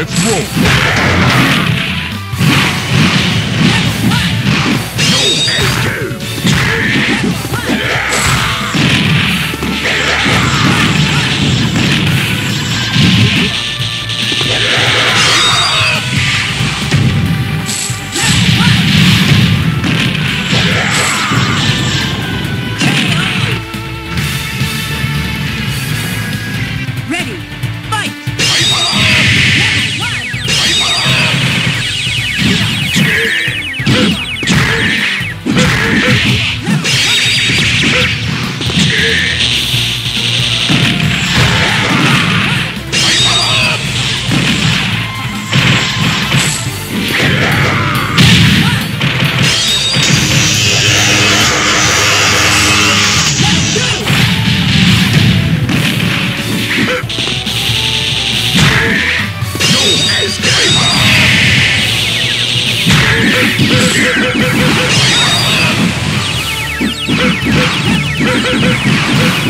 Let's roll. Let's go.